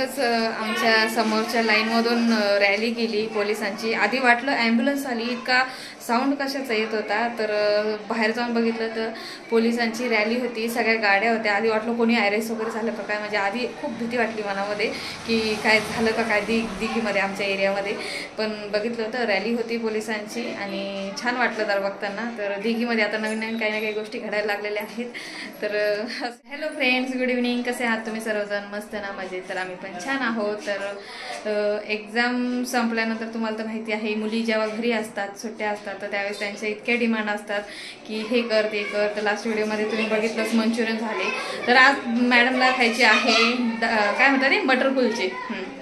Just आमच्या समोरच्या लाईनमधून rally गेली पोलिसांची. आधी वाटलं ॲम्ब्युलन्स आली इतका साऊंड कशाचा येत होता? तर बाहेर जाऊन बघितलं तर पोलिसांची रॅली होती सगळ्या गाड्या होत्या. आधी वाटलं कोणी अरेस्ट वगैरे झालं का काय? म्हणजे आधी खूप भीती वाटली मनामध्ये की काय झालं का काय दि दिघीमध्ये आमच्या एरियामध्ये. पण बघितलं तर रॅली होती पोलिसांची आणि छान वाटलं तर बघताना. तर दिघीमध्ये आता नवीन नवीन काही ना काही गोष्टी घडायला लागलेल्या आहेत. तर हॅलो फ्रेंड्स गुड इव्हनिंग कसे आहात तुम्ही सर्वजण? मस्त ना मजे तर आम्ही पण छान आहोत. तर एक्झाम संपल्यानंतर तुम्हाला तर माहिती आहे मुली जेव्हा घरी असतात सुट्ट्या असतात तर त्यावेळेस त्यांच्या इतक्या डिमांड असतात की हे कर ते कर. तर लास्ट व्हिडिओमध्ये तुम्ही बघितलंच मंचुरियन झाले. तर आज मॅडमला खायची आहे काय म्हणतात रे मटर कुलचे.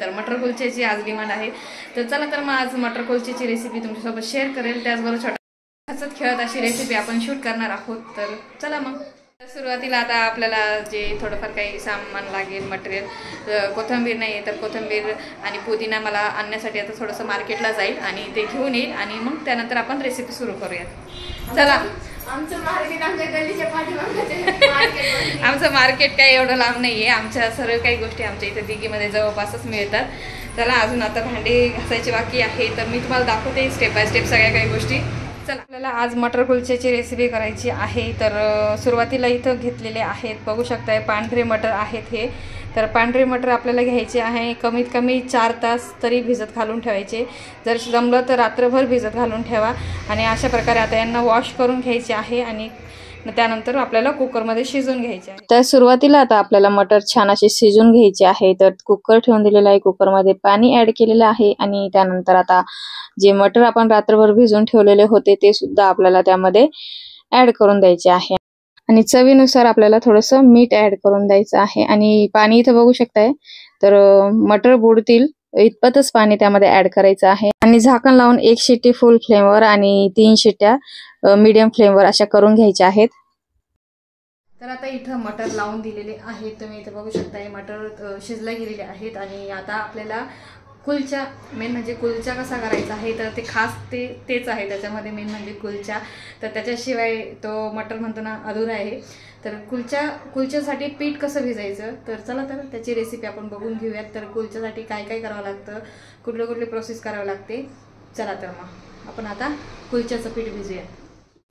तर मटर कुलचेची आज डिमांड आहे. तर चला तर मग आज मटर कुलचेची रेसिपी तुमच्यासोबत शेअर करेल. त्याचबरोबर छोटा हसत खेळत अशी रेसिपी आपण शूट करणार आहोत. तर चला मग. सुरुवातीला आता आपल्याला जे थोडंफार काही सामान लागेल मटेरियल कोथिंबीर नाही आहे तर कोथिंबीर आणि पुदिना मला आणण्यासाठी आता थोडंसं मार्केटला जाईल आणि ते घेऊन येईल आणि मग त्यानंतर आपण रेसिपी सुरू करूयात. चला. आमचं मार्केट आमच्या गल्लीच्या पाठीमागे आमचं मार्केट काही एवढं लांब नाही आहे आमच्या सर्व काही गोष्टी आमच्या इथे दिघीमध्ये जवळपासच मिळतात. चला अजून आता भांडे घासायची बाकी आहे. तर मी तुम्हाला दाखवते स्टेप बाय स्टेप सगळ्या काही गोष्टी. चला. आपल्याला आज मटर कुलच्याची रेसिपी करायची आहे. तर सुरुवातीला इथं घेतलेले आहेत. बघू शकताय पांढरे मटर आहेत हे. तर पांढरे मटर आपल्याला घ्यायचे आहे. कमीत कमी चार तास तरी भिजत घालून ठेवायचे. जर जमलं तर रात्रभर भिजत घालून ठेवा. आणि अशा प्रकारे आता यांना वॉश करून घ्यायचे आहे. आणि त्यानंतर आपल्याला कुकरमध्ये शिजून घ्यायचे आहे. तर सुरुवातीला आता आपल्याला मटर छान असे शिजून घ्यायचे आहे. तर कुकर ठेवून दिलेलं आहे. कुकरमध्ये पाणी ऍड केलेलं आहे. आणि त्यानंतर आता जे मटर आपण रात्रभर भिजून ठेवलेले होते ते सुद्धा आपल्याला त्यामध्ये ऍड करून द्यायचे आहे. आणि चवीनुसार आपल्याला थोडंसं मीठ ऍड करून द्यायचं आहे. आणि पाणी इथं बघू शकताय. तर मटर बुडतील. इतपतच पाणी त्यामध्ये ऍड करायचं आहे. आणि झाकण लावून एक शिट्टी फुल फ्लेमवर आणि तीन शिट्ट्या मीडियम फ्लेमवर अशा करून घ्यायच्या आहेत. तर आता इथं मटर लावून दिलेले आहेत. तुम्ही इथं बघू शकता हे मटर शिजले गेलेले आहेत. आणि आता आपल्याला कुलचा मेन म्हणजे कुलचा कसा करायचा आहे तर ते खास ते तेच आहे. त्याच्यामध्ये मेन म्हणजे कुलचा तर त्याच्याशिवाय तो मटर म्हणतो ना अधुरा आहे. तर कुलच्या कुलच्यासाठी पीठ कसं भिजायचं? तर चला तर त्याची रेसिपी आपण बघून घेऊयात. तर कुलच्यासाठी काय काय करावं लागतं? कुठले कुठले प्रोसेस करावं लागते? चला तर मग. आपण आता कुलच्याचं पीठ भिजूया.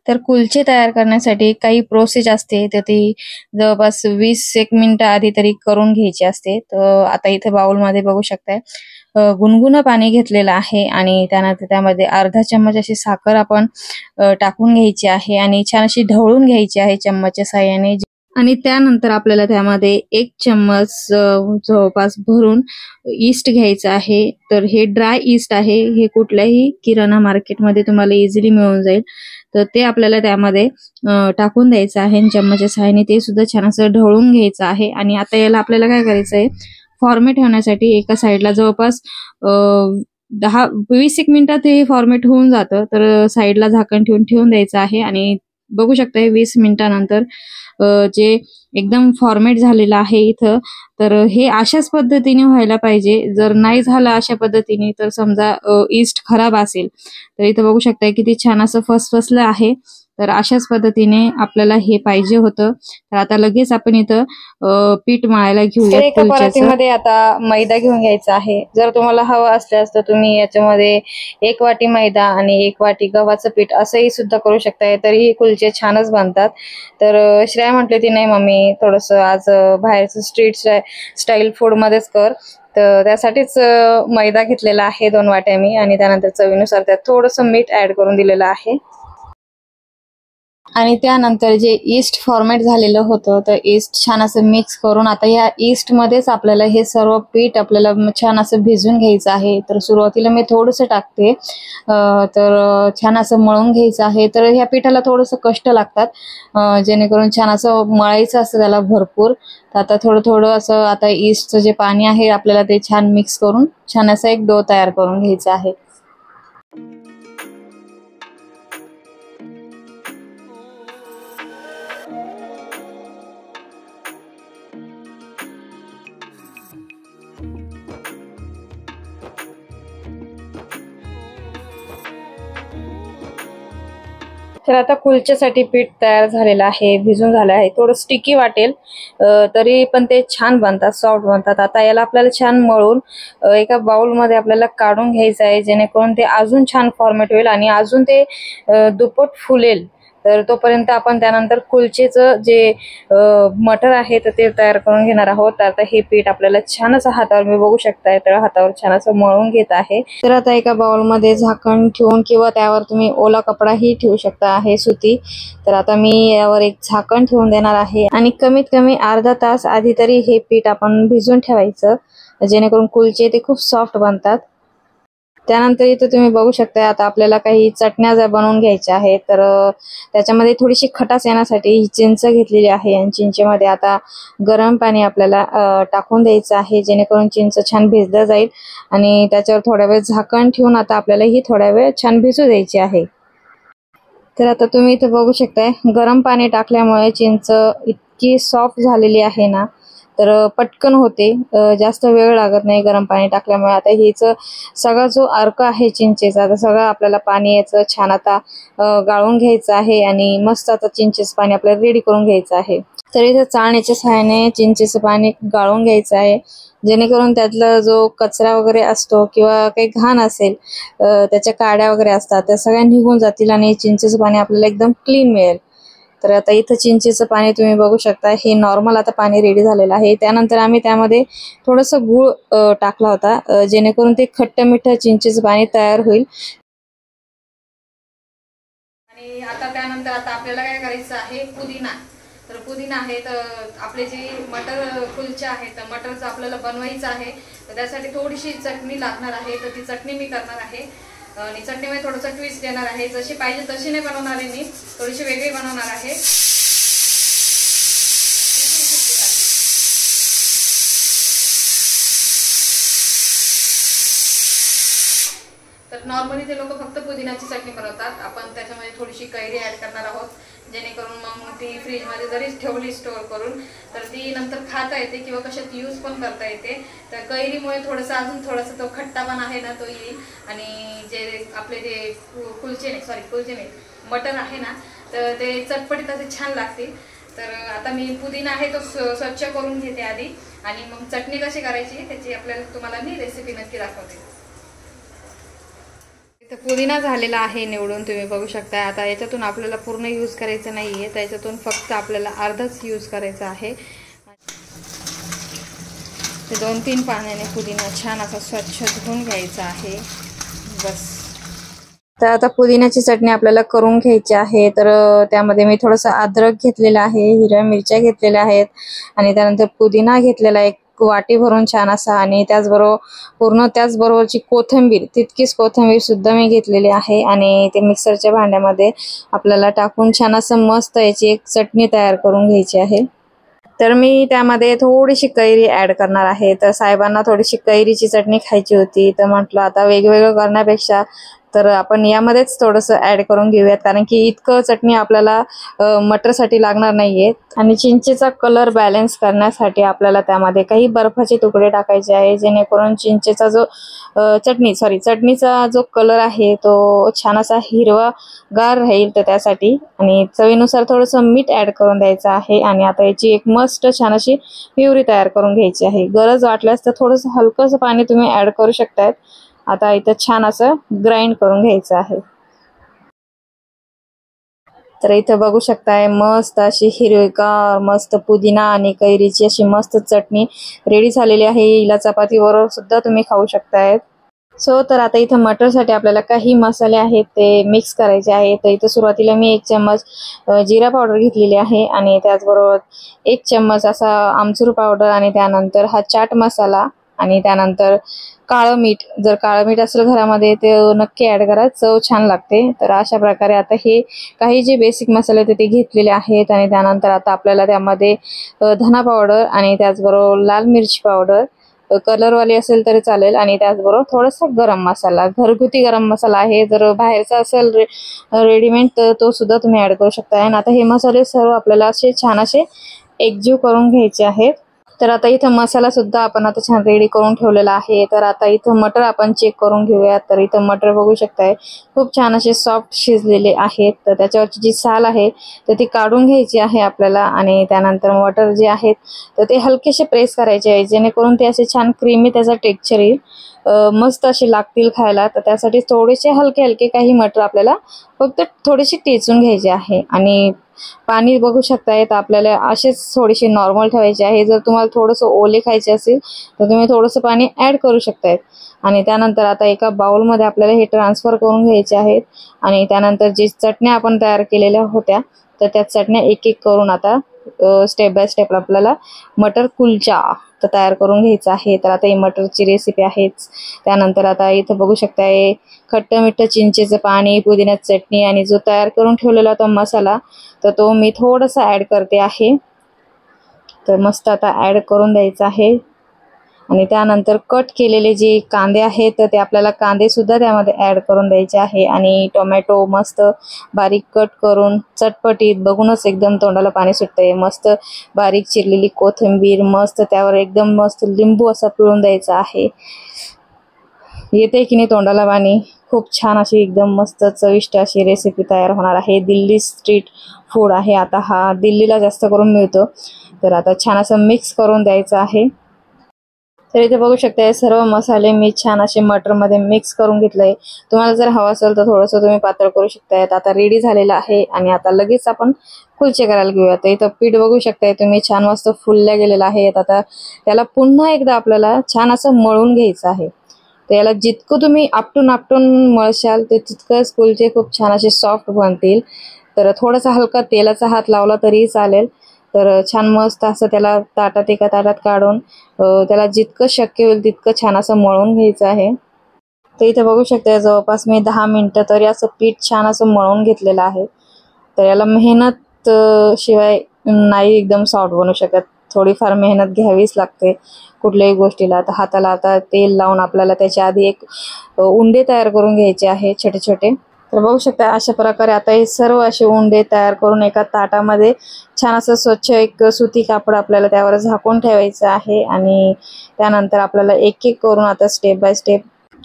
तर कुलचे तयार करण्यासाठी काही प्रोसेस असते. तर ती जवळपास वीस एक मिनिटं आधी तरी करून घ्यायची असते. तर आता इथे बाउलमध्ये बघू शकताय. गुणगुण पाणी घेतलेलं आहे आणि त्यानंतर त्यामध्ये अर्धा चम्मच अशी साखर आपण टाकून घ्यायची आहे आणि छान अशी ढवळून घ्यायची आहे चम्मचच्या साह्याने. आणि त्यानंतर आपल्याला त्यामध्ये एक चम्मच जवळपास भरून ईस्ट घ्यायचं आहे. तर हे ड्राय ईस्ट आहे. हे कुठल्याही किराणा मार्केटमध्ये तुम्हाला इझिली मिळून जाईल. तर ते आपल्याला त्यामध्ये टाकून द्यायचं आहे आणि चम्मचच्या सहाय्याने ते सुद्धा छान असं ढवळून घ्यायचं आहे. आणि आता याला आपल्याला काय करायचं आहे फॉर्मेट ठेवण्यासाठी एका साईडला जवळपास अ, दहा वीस एक मिनिटात हे फॉर्मेट होऊन जातं. तर साईडला झाकण ठेवून ठेवून द्यायचं आहे आणि बघू शकता हे वीस मिनिटानंतर जे एकदम फॉर्मेट झालेलं आहे इथं तर हे अशाच पद्धतीने व्हायला पाहिजे. जर नाही झालं अशा पद्धतीने तर समजा ईस्ट खराब असेल तर इथं बघू शकताय किती छान असं फसफसलं आहे. तर अशाच पद्धतीने आपल्याला हे पाहिजे होतं. तर आता लगेच आपण इथं पीठ मळायला घेऊया एका परातीमध्ये आता मैदा घेऊन घ्यायचा आहे. जर तुम्हाला हवं असल्यास तर तुम्ही याच्यामध्ये एक वाटी मैदा आणि एक वाटी गव्हाचं पीठ असंही सुद्धा करू शकताय. तरी हे कुलचे छानच बनतात. तर श्रेया म्हटली ती नाही मम्मी थोडस आज बाहेरचं स्ट्रीट स्टाईल फूड मध्येच कर. तर त्यासाठीच मैदा घेतलेला आहे दोन वाट्या मी आणि त्यानंतर चवीनुसार त्यात थोडंसं मीठ ऍड करून दिलेलं आहे. आणि त्यानंतर जे ईस्ट फॉर्मेट झालेलं होतं तर ईस्ट छान असं मिक्स करून आता या ईस्टमध्येच आपल्याला हे सर्व पीठ आपल्याला छान असं भिजून घ्यायचं आहे. तर सुरुवातीला मी थोडंसं टाकते. तर छान असं मळून घ्यायचं आहे. तर ह्या पिठाला थोडंसं कष्ट लागतात. जेणेकरून छान असं मळायचं असतं त्याला भरपूर. तर आता थोडं थोडं असं आता ईस्टचं जे पाणी आहे आपल्याला ते छान मिक्स करून छान असं एक डो तयार करून घ्यायचा आहे. तर आता कुलच्यासाठी पीठ तयार झालेलं आहे भिजून झालं आहे. थोडं स्टिकी वाटेल तरी पण ते छान बनतात सॉफ्ट बनतात. आता याला आपल्याला छान मळून एका बाउलमध्ये आपल्याला काढून घ्यायचं आहे जेणेकरून ते अजून छान फॉर्मेट होईल आणि अजून ते दुप्पट फुलेल. तर तोपर्यंत आपण त्यानंतर कुलचेचं जे मटर आहे तर ते तयार करून घेणार आहोत. तर आता हे पीठ आपल्याला छान असं हातावर मी बघू शकताय तर हातावर छान असं मळून घेत आहे. तर आता एका बाउलमध्ये झाकण ठेवून किंवा त्यावर तुम्ही ओला कपडाही ठेवू शकता आहे सुती. तर आता मी यावर एक झाकण ठेवून देणार आहे. आणि कमीत कमी अर्धा तास आधी तरी हे पीठ आपण भिजून ठेवायचं जेणेकरून कुलचे ते खूप सॉफ्ट बनतात. त्यानंतर इथं तुम्ही बघू शकता आता आपल्याला काही चटण्या जर बनवून घ्यायच्या आहेत तर त्याच्यामध्ये थोडीशी खटास येण्यासाठी ही चिंच घेतलेली आहे आणि चिंचेमध्ये आता गरम पाणी आपल्याला टाकून द्यायचं आहे जेणेकरून चिंच छान भिजलं जाईल आणि त्याच्यावर थोड्या वेळ झाकण ठेवून आता आपल्याला ही थोड्या वेळ छान भिजू द्यायची आहे. तर आता तुम्ही इथं बघू शकताय गरम पाणी टाकल्यामुळे चिंच इतकी सॉफ्ट झालेली आहे ना तर पटकन होते. जास्त वेळ लागत नाही गरम पाणी टाकल्यामुळे. आता हेच सगळा जो अर्क आहे चिंचेचा तर सगळं आपल्याला पाणी याचं छान आता गाळून घ्यायचं आहे आणि मस्त आता चिंचेचं पाणी आपल्याला रेडी करून घ्यायचं आहे. तर इथं चाळण्याच्या सहाय्याने चिंचेचं पाणी गाळून घ्यायचं आहे. जेणेकरून त्यातला जो कचरा वगैरे असतो किंवा काही घाण असेल त्याच्या काड्या वगैरे असतात त्या सगळ्या निघून जातील आणि चिंचेचं पाणी आपल्याला एकदम क्लीन मिळेल. तर आता इथं चिंचेचं पाणी तुम्ही बघू शकता हे नॉर्मल आता पाणी रेडी झालेलं आहे. त्यानंतर आम्ही त्यामध्ये थोडंसं गूळ टाकला होता जेणेकरून ते खट्ट मिठ्ठ चिंचेचं पाणी तयार होईल. आणि आता त्यानंतर आता आपल्याला काय करायचं आहे पुदिना. तर पुदिना आहे तर आपले जे मटर कुलचे आहेत तर मटरचं आपल्याला बनवायचं आहे. तर त्यासाठी थोडीशी चटणी लागणार आहे तर ती चटणी मी करणार आहे. आणि चटणीमध्ये थोडंसं ट्विस्ट देणार आहे. जशी पाहिजे तशी नाही बनवणार आहे मी. थोडीशी वेगळी बनवणार आहे. तर नॉर्मली ते लोक फक्त पुदिन्याची चटणी बनवतात. आपण त्याच्यामध्ये थोडीशी कैरी ॲड करणार आहोत. जेणेकरून मग ती फ्रीजमध्ये जरी ठेवली स्टोअर करून तर ती नंतर खाता येते किंवा कशात यूज पण करता येते. तर कैरीमुळे थोडंसं अजून थोडासा तो खट्टापण आहे ना तो येईल. आणि जे आपले जे कुलचे नाही सॉरी कुलचे नाही मटन आहे ना तर ते चटपटीत असे छान लागतील. तर आता मी पुदिना आहे तो स्व- स्वच्छ करून घेते आधी. आणि मग चटणी कशी करायची त्याची आपल्याला तुम्हाला मी रेसिपी नक्की दाखवते. इथं पुदिना झालेला आहे निवडून तुम्ही बघू शकता आता याच्यातून आपल्याला पूर्ण यूज करायचं नाही आहे त्याच्यातून फक्त आपल्याला अर्धाच यूज करायचा आहे. ते दोन तीन पाण्याने पुदिना छान असा स्वच्छ धुवून घ्यायचा आहे. बस. तर आता पुदिन्याची चटणी आपल्याला करून घ्यायची आहे. तर त्यामध्ये मी थोडंसं अद्रक घेतलेलं आहे हिरव्या मिरच्या घेतलेल्या आहेत. आणि त्यानंतर पुदिना घेतलेला एक वाटी भरून छान असा आणि त्याचबरोबर पूर्ण त्याचबरोबरची कोथिंबीर तितकीच कोथिंबीर सुद्धा मी घेतलेली आहे आणि ते मिक्सरच्या भांड्यामध्ये आपल्याला टाकून छान असं मस्त याची एक चटणी तयार करून घ्यायची आहे. तर मी त्यामध्ये थोडीशी कैरी ऍड करणार आहे. तर साहेबांना थोडीशी कैरीची चटणी खायची होती. तर म्हटलं आता वेगवेगळं करण्यापेक्षा तर आपण यामध्येच थोडंसं ऍड करून घेऊयात कारण की इतकं चटणी आपल्याला मटरसाठी लागणार नाहीये. आणि चिंचेचा कलर बॅलन्स करण्यासाठी आपल्याला त्यामध्ये काही बर्फाचे तुकडे टाकायचे आहे जेणेकरून चिंचेचा जो चटणी सॉरी चटणीचा जो कलर आहे तो छान असा हिरवा गार राहील तर त्यासाठी. आणि चवीनुसार थोडंसं मीठ ऍड करून द्यायचं आहे आणि आता याची एक मस्त छान अशी प्युरी तयार करून घ्यायची आहे. गरज वाटल्यास तर थोडंसं हलकंसं पाणी तुम्ही ऍड करू शकतायत. आता इथं छान असं ग्राइंड करून घ्यायचं आहे. तर इथं बघू शकताय मस्त अशी हिरवीगार मस्त पुदिना आणि कैरीची अशी मस्त चटणी रेडी झालेली आहे. हिला चपाती बरोबर सुद्धा तुम्ही खाऊ शकतायत सो तर आता इथं मटरसाठी आपल्याला काही मसाले आहेत ते मिक्स करायचे आहेत. तर इथं सुरुवातीला मी एक चम्मच जिरा पावडर घेतलेली आहे आणि त्याचबरोबर एक चम्मच असा आमचूर पावडर आणि त्यानंतर हा चाट मसाला आणि त्यानंतर काळं मीठ जर काळं मीठ असेल घरामध्ये ते नक्की ॲड करा. चव छान लागते. तर अशा प्रकारे आता हे काही जे बेसिक मसाले होते ते घेतलेले आहेत आणि त्यानंतर आता आपल्याला त्यामध्ये धना पावडर आणि त्याचबरोबर लाल मिरची पावडर कलरवाली असेल तरी चालेल आणि त्याचबरोबर थोडासा गरम मसाला. घरगुती गरम मसाला आहे. जर बाहेरचा असेल रे रेडीमेड तर तो सुद्धा तुम्ही ॲड करू शकता. आणि आता हे मसाले सर्व आपल्याला असे छान असे एकजीव करून घ्यायचे आहेत. तर आता इथं मसाला सुद्धा आपण आता छान रेडी करून ठेवलेला आहे. तर आता इथं मटर आपण चेक करून घेऊयात. तर इथं मटर बघू शकताय खूप छान असे सॉफ्ट शिजलेले आहेत. तर त्याच्यावरची जी साल आहे तर ती काढून घ्यायची आहे आपल्याला आणि त्यानंतर मटर जे आहेत तर ते हलकेसे प्रेस करायचे आहे. जेणेकरून ते असे छान क्रीमी त्याचा टेक्स्चर येईल. मस्त असे लागतील खायला. तर त्यासाठी थोडेसे हलके हलके काही मटर आपल्याला फक्त थोडेसे टेचून घ्यायचे आहे. आणि पाणी बघू शकता येत आपल्याला. असेच थोडेसे नॉर्मल ठेवायचे आहे. जर तुम्हाला थोडंसं ओले खायचे असेल तर तुम्ही थोडंसं पाणी ॲड करू शकतायत. आणि त्यानंतर आता एका बाउलमध्ये आपल्याला हे ट्रान्सफर करून घ्यायचे आहेत. आणि त्यानंतर जी चटण्या आपण तयार केलेल्या होत्या तर त्या चटण्या एक एक करून आता स्टेप बाय स्टेप आपल्याला मटर कुलचा तर तयार करून घ्यायचा आहे. तर आता ही मटरची रेसिपी आहेच. त्यानंतर आता इथं बघू शकताय खट्ट मिठ्ठ चिंचेचं पाणी पुदिन्याची चटणी आणि जो तयार करून ठेवलेला होता मसाला तर तो मी थोडासा ॲड करते आहे. तर मस्त आता ॲड करून द्यायचा आहे. आणि त्यानंतर कट केलेले जे कांदे आहेत तर ते आपल्याला कांदे सुद्धा त्यामध्ये ॲड करून द्यायचे आहे. आणि टोमॅटो मस्त बारीक कट करून चटपटीत बघूनच एकदम तोंडाला पाणी सुटतंय. मस्त बारीक चिरलेली कोथिंबीर मस्त त्यावर एकदम मस्त लिंबू असा पिळून द्यायचा आहे. येते की नाही तोंडाला पाणी? खूप छान अशी एकदम मस्त चविष्ट अशी रेसिपी तयार होणार आहे. दिल्ली स्ट्रीट फूड आहे. आता हा दिल्लीला जास्त करून मिळतो. तर आता छान असं मिक्स करून द्यायचं आहे. तर इथे बघू शकता हे सर्व मसाले मी छान असे मटरमध्ये मिक्स करून घेतलंय. तुम्हाला जर हवं असेल तर थोडंसं तुम्ही पातळ करू शकताय आता रेडी झालेलं आहे आणि आता लगेच आपण कुलचे करायला घेऊया. तर इथं पीठ बघू शकताय तुम्ही छान मस्त फुलल्या गेलेलं आहे. आता त्याला पुन्हा एकदा आपल्याला छान असं मळून घ्यायचं आहे. तर याला जितकं तुम्ही आपटून आपटून मळशाल ते तितकंच कुलचे खूप छान असे सॉफ्ट बनतील. तर थोडासा हलका तेलाचा हात लावला तरीही चालेल. तर छान मस्त असं त्याला ताटात एका ताटात काढून त्याला जितकं शक्य होईल तितकं छान असं मळून घ्यायचं आहे. तर इथे बघू शकता जवळपास मी दहा मिनटं तरी असं पीठ छान असं मळून घेतलेलं आहे. तर याला मेहनत शिवाय नाही एकदम सॉफ्ट बनू शकत. थोडीफार मेहनत घ्यावीच लागते कुठल्याही गोष्टीला. आता हाताला आता तेल लावून आपल्याला त्याच्या आधी एक उंडे तयार करून घ्यायचे आहे छोटे छोटे तर बघू शकता अशा प्रकारे आता हे सर्व असे उंडे तयार करून एका ताटामध्ये छान असं स्वच्छ एक सुती कापड आपल्याला त्यावर झाकून ठेवायचं आहे आणि त्यानंतर आपल्याला एक एक करून आता स्टेप बाय स्टेप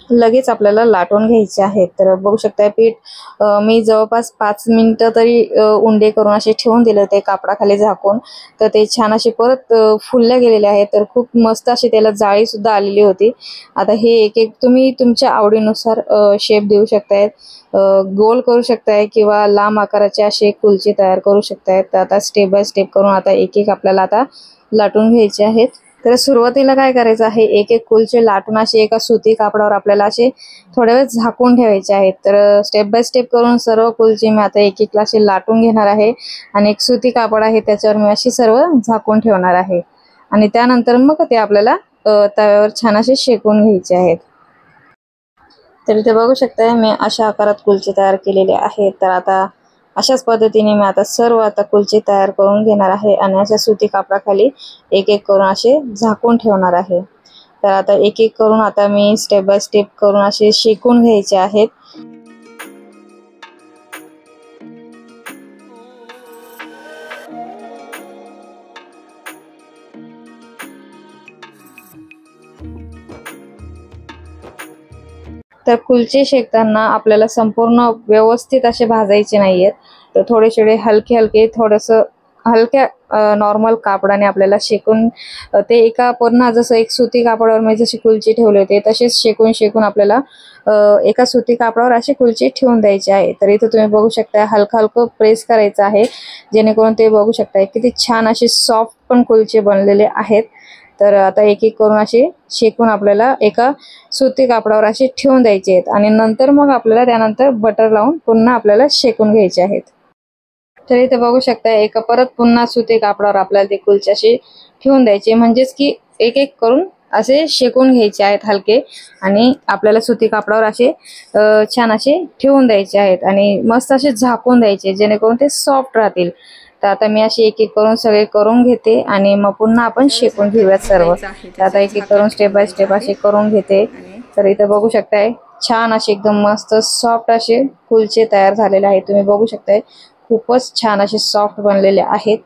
लगेच आपल्याला लाटून घ्यायचे आहेत. तर बघू शकता पीठ मी जवळपास पाच मिनटं तरी उंडे करून असे ठेवून दिले होते कापडाखाली झाकून. तर ते छान असे परत फुलले फुलल्या गेलेले आहेत. तर खूप मस्त अशी त्याला जाळीसुद्धा आलेली होती. आता हे एक एक तुम्ही तुमच्या आवडीनुसार शेप देऊ शकताय. गोल करू शकताय किंवा लांब आकाराचे असे कुलचे तयार करू शकताय. तर आता स्टेप बाय स्टेप करून आता एक एक आपल्याला आता लाटून घ्यायचे आहेत. तर सुरुवातीला काय करायचं आहे एक एक कुलचे लाटून असे एका सुती कापडावर आपल्याला असे थोड्या वेळ झाकून ठेवायचे आहेत. तर स्टेप बाय स्टेप करून सर्व कुलचे मी आता एक एकला असे लाटून घेणार आहे आणि एक सुती कापड आहे त्याच्यावर मी अशी सर्व झाकून ठेवणार आहे. आणि त्यानंतर मग ते आपल्याला तव्यावर छान असे शेकून घ्यायचे आहेत. तर इथे बघू शकता मी अशा आकारात कुलचे तयार केलेले आहेत. तर आता अशाच पद्धतीने मी आता सर्व आता कुलचे तयार करून घेणार आहे आणि अशा सुती कापडाखाली एक एक करून असे झाकून ठेवणार आहे. तर आता एक एक करून आता मी स्टेप बाय स्टेप करून असे शिकून घ्यायचे आहेत. तर कुलचे शेकताना आपल्याला संपूर्ण व्यवस्थित असे भाजायचे नाहीयेत. तर थोडे हलके हलके थोडंसं हलक्या नॉर्मल कापडाने आपल्याला शेकून ते एका पूर्ण जसं एक सुती कापडावर मी जशी कुलची ठेवले होते तसेच शेकून शेकून आपल्याला एका सुती कापडावर अशी कुलची ठेवून द्यायची आहे. तर इथे तुम्ही बघू शकता हलकं हलकं प्रेस करायचं आहे जेणेकरून ते बघू शकताय किती छान असे सॉफ्ट पण कुलचे बनलेले आहेत. तर आता एक एक करून असे शेकून आपल्याला एका सुती कापडावर असे ठेवून द्यायचे आहेत. आणि नंतर मग आपल्याला त्यानंतर बटर लावून पुन्हा आपल्याला शेकून घ्यायचे आहेत. तर इथे बघू शकता एका परत पुन्हा सुती कापडावर आपल्याला ते कुलचे ठेवून द्यायचे. म्हणजेच की एक एक करून असे शेकून घ्यायचे आहेत हलके आणि आपल्याला सुती कापडावर असे छान असे ठेवून द्यायचे आहेत आणि मस्त असे झाकून द्यायचे जेणेकरून ते सॉफ्ट राहतील. तर आता मी असे एक एक करून सगळे करून घेते आणि मग पुन्हा आपण शेकून घेऊयात सर्व. तर आता एक एक करून स्टेप बाय स्टेप असे करून घेते. तर इथे बघू शकताय छान असे एकदम मस्त सॉफ्ट असे कुलचे तयार झालेले आहेत. तुम्ही बघू शकताय खूपच छान असे सॉफ्ट बनलेले आहेत.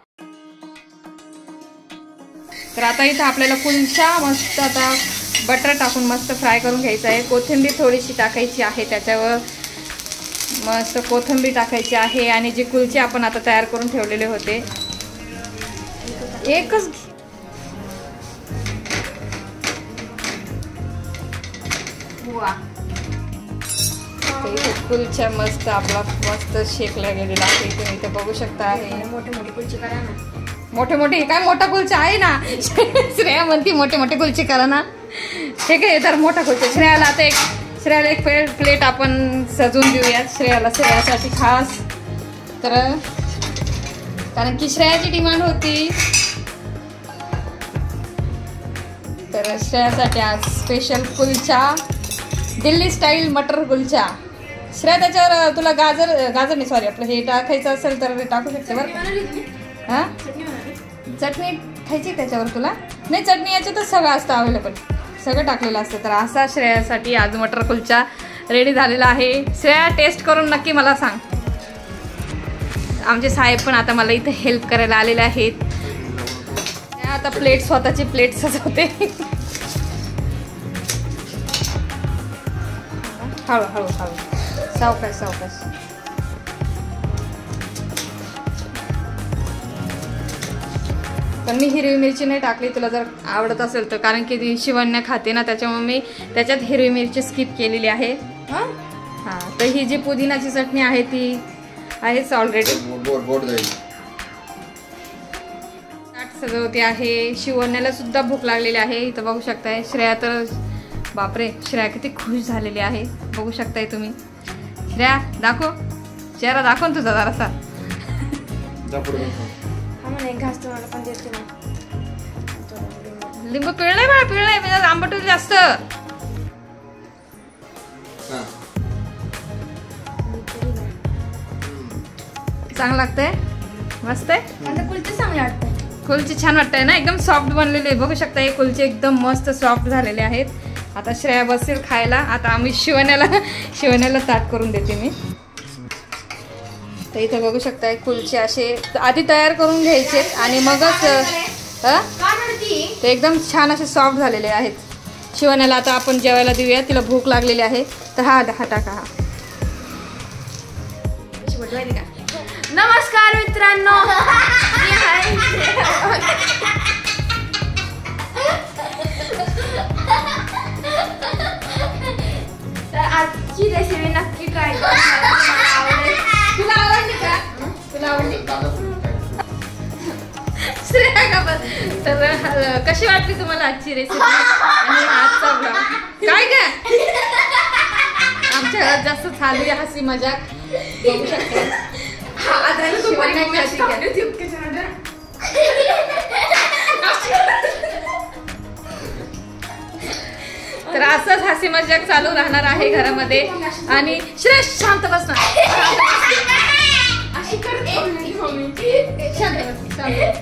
तर आता इथं आपल्याला कुलचा मस्त आता बटर टाकून मस्त फ्राय करून घ्यायचं आहे. कोथिंबीर थोडीशी टाकायची आहे त्याच्यावर मस्त कोथिंबीर टाकायची आहे आणि जे कुलचे आपण आता तयार करून ठेवलेले होते. एकच वा तर इथे कुलच्या मस्त आपला मस्त शेकला गेलेला आहे. तुम्ही इथे बघू शकता. आहे मोठे मोठे कुलचे करा ना. मोठे मोठे काय मोठा कुलचा आहे ना? श्रेया म्हणती मोठे मोठे कुलचे करा ना. हे काय तर मोठा कुलचा श्रेयाला आता एक श्रेयाला एक प्लेट प्लेट आपण सजवून देऊयात. श्रेयाला श्रेयासाठी खास. तर कारण की श्रेयाची डिमांड होती. तर श्रेयासाठी आज स्पेशल कुलचा दिल्ली स्टाईल मटर कुलचा श्रेया त्याच्यावर तुला गाजर गाजर नाही सॉरी आपलं हे टाकायचं असेल तर टाकू शकते बरं? हां? चटणी खायची त्याच्यावर तुला? नाही चटणी याच्यातच सगळं असतं अवेलेबल सगळं टाकलेलं असतं. तर असा श्रेयासाठी आज मटर कुलचा रेडी झालेला आहे. श्रेया टेस्ट करून नक्की मला सांग. आमचे साहेब पण आता मला इथे हेल्प करायला आलेले आहेत. आता प्लेट स्वतःची प्लेट सजवते. हळू हळू हळू. सावकाश सावकाश पण मी हिरवी मिरची नाही टाकली तुला जर आवडत असेल तर. कारण की ती शिवण्या खाते ना त्याच्यामुळे मी त्याच्यात हिरवी मिरची स्किप केलेली आहे. हं? हां तर ही जी पुदिनाची चटणी आहे ती आहेच ऑलरेडी ताट सजवते आहे. शिवण्याला सुद्धा भूक लागलेली आहे. इथं बघू शकताय श्रेया तर बापरे श्रेया किती खुश झालेली आहे. बघू शकताय तुम्ही. श्रेया दाखव. चेहरा दाखव ना तुझा जरासा. हा म्हणे घास तुम्हाला पण देते ना लिंबू पिळलंय बा पिळलंय. म्हणजे आंबट होईल जास्त. हा. चांगलं लागतंय? मस्त आहे? मला कुलचे चांगले वाटतं कुलचे छान वाटतंय ना? एकदम सॉफ्ट बनलेले. आहे. बघू शकता हे कुलचे एकदम मस्त सॉफ्ट झालेले आहेत. आता श्रेया बसेल खायला. आता आम्ही शिवण्याला शिवण्याला ताट करून देते मी. तर इथं बघू शकताय कुलचे असे आधी तयार करून घ्यायचे आणि मगच ते एकदम छान असे सॉफ्ट झालेले आहेत. शिवण्याला आता आपण जेवायला देऊया तिला भूक लागलेली आहे. तर हा हा टाका हा. नमस्कार मित्रांनो. तर आजची रेसिपी नक्की ट्राय करा. तुला आवडली का? तुला आवडली? काय? तर कशी वाटली तुम्हाला आजची रेसिपी आणि आजचा ब्लॉग काय काय आमच्या घरात जास्त चालू आहे हसी मजाक. बघू शकता. तर असंच हसी मजाक चालू राहणार आहे घरामध्ये. आणि श्रेष्ठ शांत बस ना अशी करते मम्मी. शांत बस शांत बस.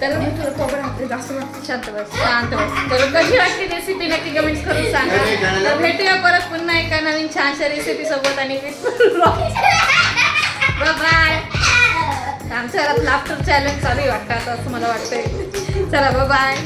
तर मी तुला खबर आपले जास्त वाटतं. शांत बस शांत बस. तर कशी वाटली रेसिपी नक्की कमेंट्स करून सांगा. तर भेटूया परत पुन्हा एका नवीन छानशा रेसिपी सोबत आणि बाय आमच्या घरात लाफ्टर चॅलेंज चालू आहे वाटतं आता असं मला वाटतंय. चला बाय